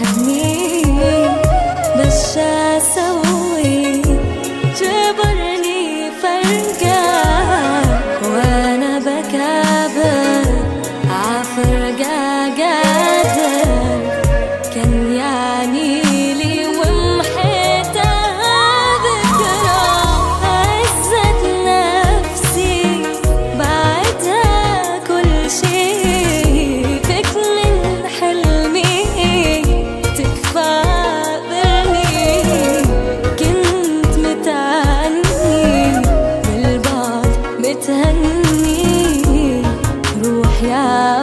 واحد مين بس أسوي جبرني فرقه أحيانا